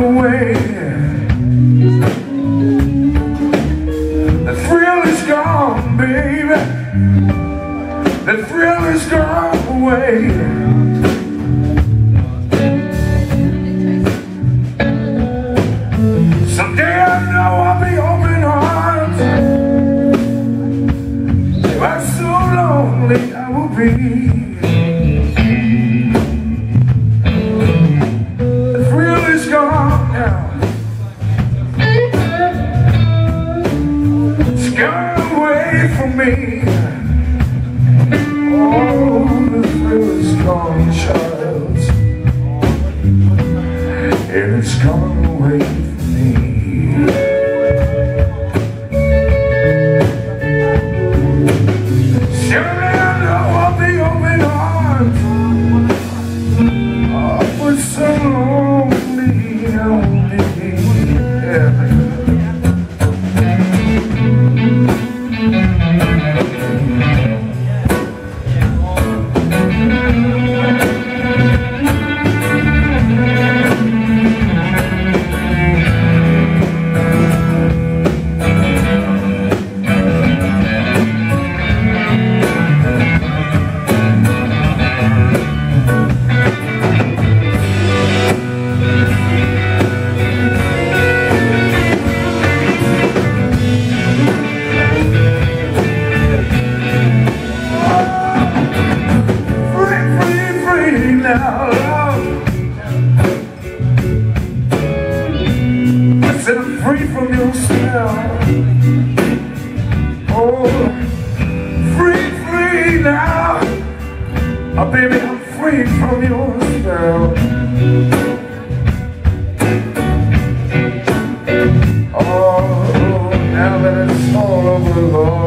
away. The thrill is gone, baby. The thrill is gone away. Someday I know I'll be open hearted, But so lonely I will be. me all the fruit is gone, child, and it's coming away. From your smell. Oh, free, free now. Oh, baby, I'm free from your spell. Oh, now that it's all over, Lord.